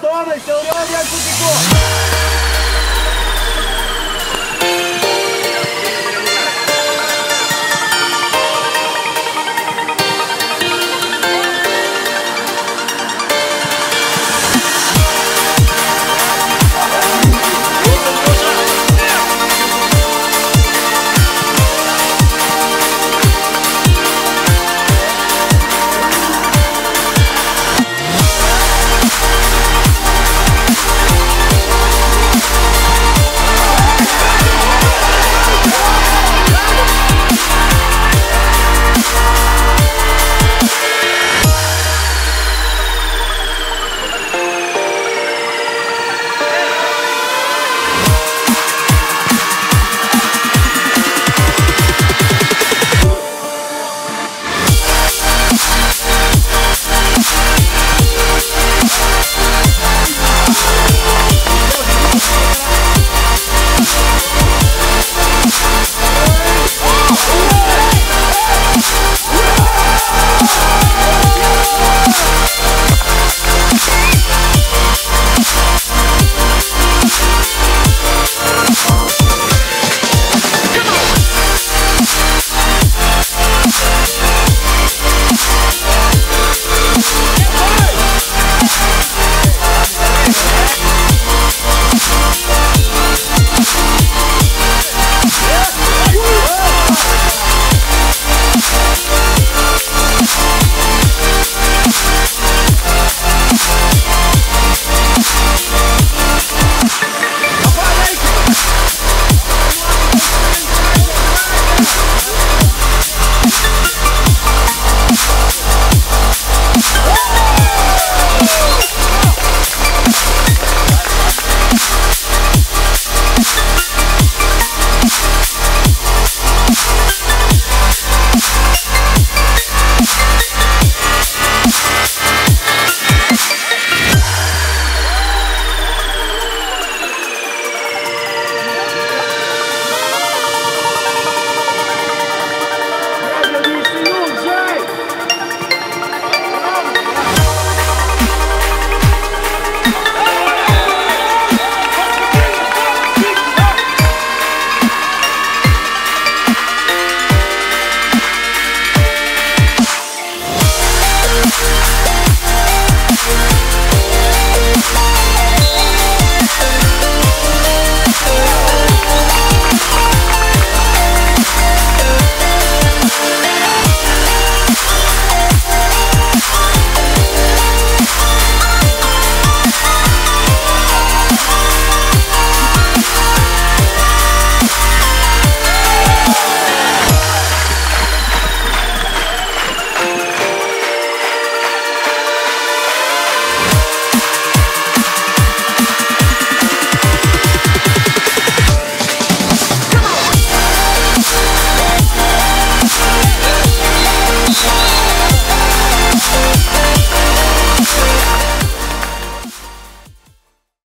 Tomas, Teorião, vem aqui,